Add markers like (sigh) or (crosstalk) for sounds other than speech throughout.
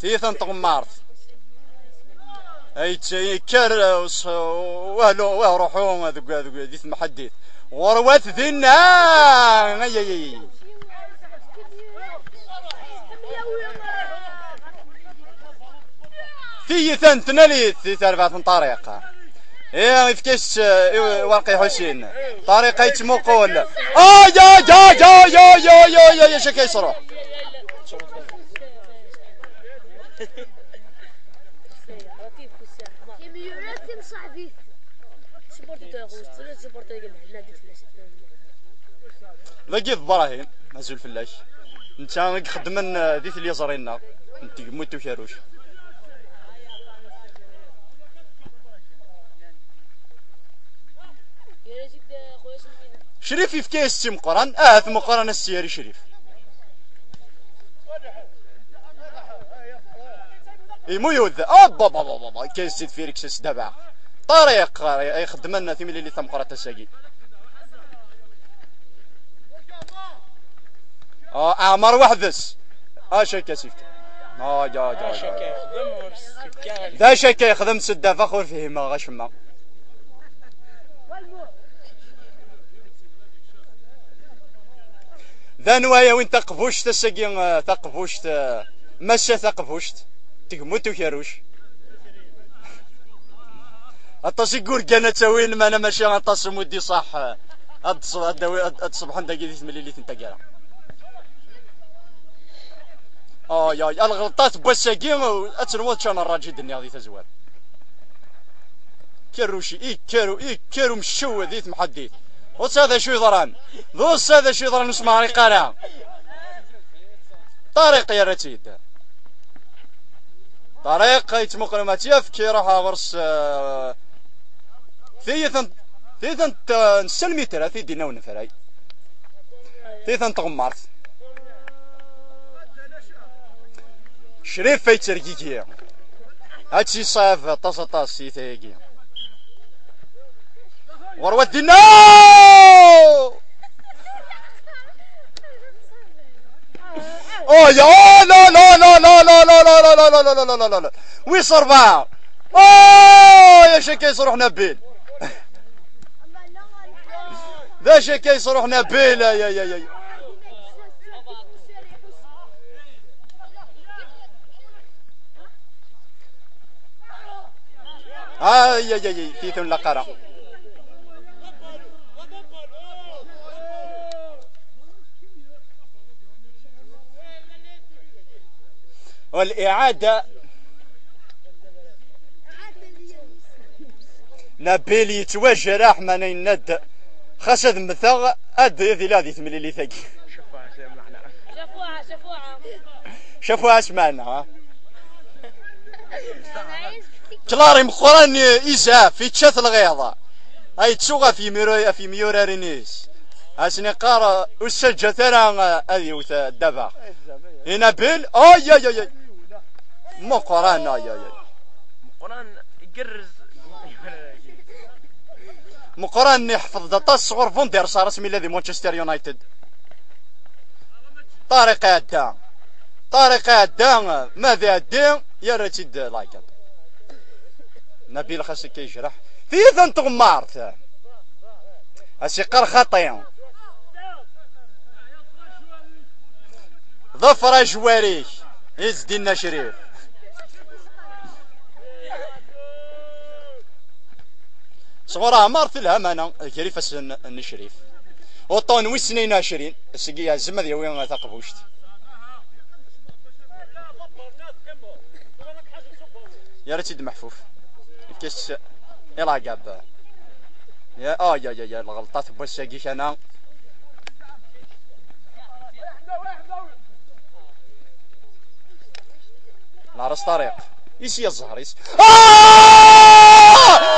ثيثا تغمارت اي يكر وهلو وروحو هذوك هذوك ديث محدث وروات ذنا اي اي اي ثيثا تنالي ثيث أربعة طريقة إيه يفكيش ورقي حسين طريقة يتمقول آه يا يا يا يا يا يا يا كيميولاتي مصاحبي سبورتي تاع غوست ولا سبورتي قال حنا ديك براهيم مازول فلاش انت خدمن ديت اللي زرينا انت موت وشاروش شريف يفكي السي مقران آه في قران السياري شريف. يميوذ ابا با با با كاين سيد فيريكسس دابا. طريق يخدم لنا في ملي ثمقرة تساقي آه اعمر وحدس. اش كاسيف ما جا جا جا. دا شي كيخدم سدا فخور فيه ما غاش ما ذا نوايا وين تقفوش تساقي آه، تقبوشت آه، مسا تقبوشت تقموت وكاروش أطاس يقول كان تاوين ما أنا ماشي أطاس مودي صح. الصبح عندك ديت ملي انت كارا آه يا الغلطات بوساقي اتنوض شان الراجل الدنيا هذه تزوال كروشي إي كارو إي كارو مشو ذيت محديت وص هذا شو يضران؟ ذوس هذا شو يضران؟ اسمع قارع. طريق يا رتيد. طريق يتمقل ما تيفكي راح غرس ثيثن ثيثن نسلمي ترى في دينا ونفراي. ثيثن تغمرت شريف في تركيكي هاتشي صاف طاس طاس سيتيكي وروت دينا! يا لا لا لا لا لا لا لا لا لا لا لا لا لا لا لا وين صربعة اوه يا شكي يصرح نبيل ذا شكي يصرح نبيل يا يا يا آي يا يا تيثن لقرا والإعادة نبيل يتواجه راح ما نيند خسد مثغ أد ذي لاذي ذي تمليلي ثقي شفوها شفوها شفوها شفوها اسمعنا كلاري مخوران إزاف في تشاث الغيضة أي تسوغا في ميرو في ميورا رينيس. أسني قارا وسجل ثرا أذي وثا دابا هنا بيل أي أي أي مقران أي أي قران يقرز. (laughs) مقران يحفظ داتا الصغر فوندير صار اسمي الذي مانشستر يونايتد. طارق عدا طارق عدا ماذا عدا يا رتيد لايكات. نبيل خاصك كيجرح في ذن تغمارت اسيقر خطيا ظفر جواريك يزدي شريف صغرها مارت الهمانة كريف النشريف وطون وسنين عشرين السقيا زمد يوين تقبوشت يا رتيد محفوف. كيس يلا قاب. يا آه يا يا يا الغلطات بوساقيش أنا. العرس طريق. إيش يا الزهر إيش آه!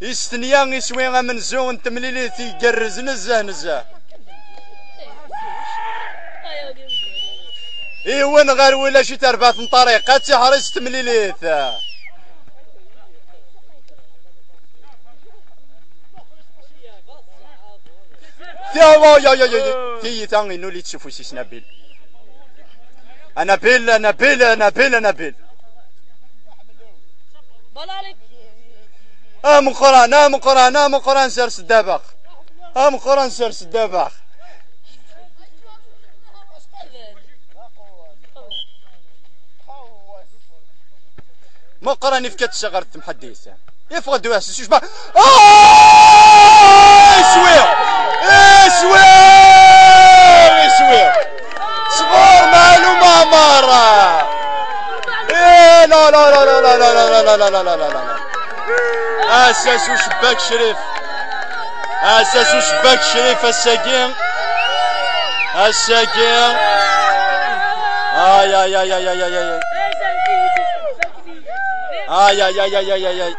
يستنيا يسوي زون n temlilit igerrez نزه nezzeh. إيوان غير ولا شي تربات من طريقة تحرس تمليليث. تيوا يا يا يا تي تانغي نولي تشوفو سيس نبيل أنا بيل أنا بيل أنا بيل أنا بيل آه، ام قرآن آه، ام قرآن آه، ام قرآن سرس الدباخ ام قرآن سرس الدباخ ما قرآن يفكت الشغر تمحديس يفقد واس شو آه شوية. اساسو شباك شريف اساسو شباك شريف الساقين الساقين اي اي اي اي اي اي اي اي اي اي اي اي اي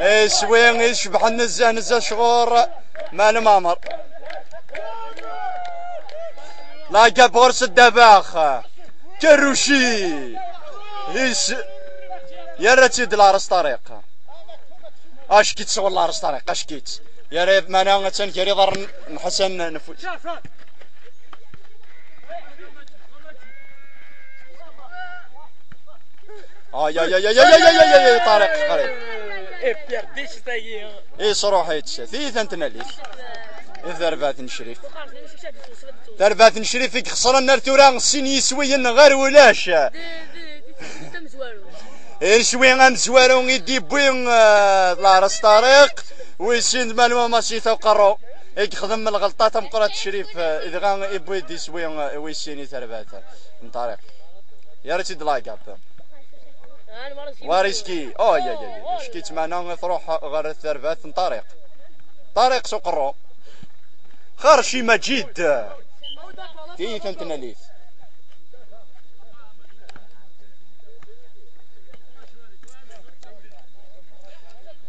إيش وين إيش بحال نزه نزه شغور مال مامر لا بورس الدباخ كروشي إيش يا راتي دلارس طريق اش كيت شغل لارس طريق اش كيت يا ريت ما أنا تنكري ضر نحسن نفوت آه يا يا يا يا يا يا يا يا طارق قريب إيه بيرديش تايي إيه صروح هيتش ثي ثنتنا ليس ثربات نشريف ثربات نشريف يك خسر النار تورا سين يسوي غير ولاش إيه شوي غام زوارو يدي بوين طلع راس طريق ويسين مالو ماشي توقرو يك خدم الغلطات مقرات الشريف اذا غان يبوي دي سوي ويسيني ثربات من طريق يا ريت دلايك واريسكي أو يا يا يا شكيت معنا تروح غير الثربات من طريق طريق سوق الرو خرشي مجيد تي ثنتنا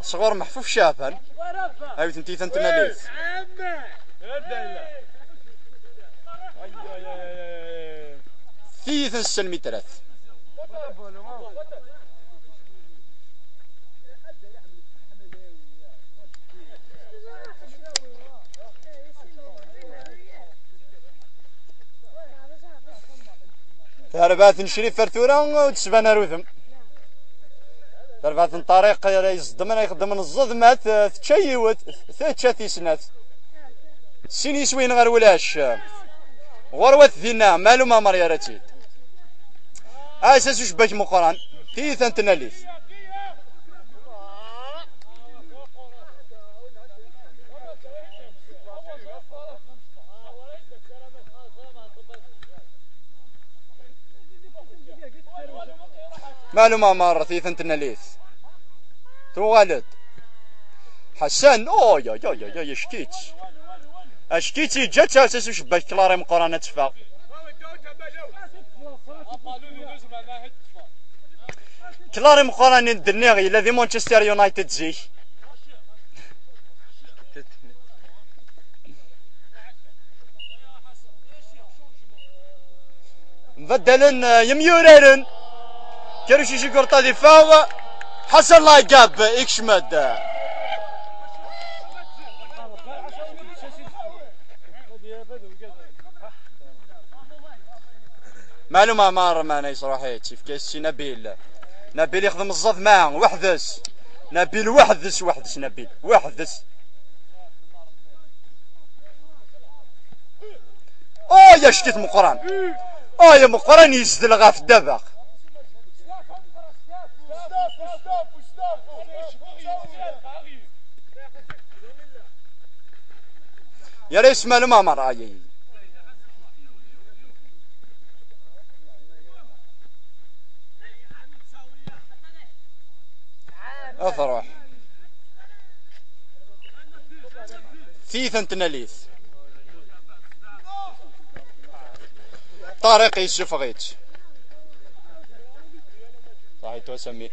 صغور محفوف شافن هاي تنتي ثنتنا ليث ثيث السلمي ثلاث تربات نشري فرثورة وتسبان روثم تربعت طريق يصدمنا يخدم الزضمات آه، تشيوت ثلاثة تيسنات سيني سوين غير ولاش؟ غروة ذينا مالو ما مريارتي أساس آه، وش باش مقران تيثا تناليث مالو ما مرة تيثا تناليث توالد حسن أو يا يا يا يا شكيت. اشكيتي جات أساس شباك كلاري مقرانه تفا. كلاري مقرانه الدنيا غي لا مانشستر يونايتد زي. مبدلن يميورين كيروشي شي شي دي فاو حسن لا جاب اكشمد معلومة مار معنا يصروحي في كيسي نبيل. نبيل يخدم الزض معاه وحدس. نبيل وحدس وحدس نبيل. وحدس. اوه يا شتيت مقران. اوه يا مقران يزدل غاف الدبق يا ريس ما لما مرايي أفرح. ثيثا تناليث طارق يشوف غيتش. Ito sa mi.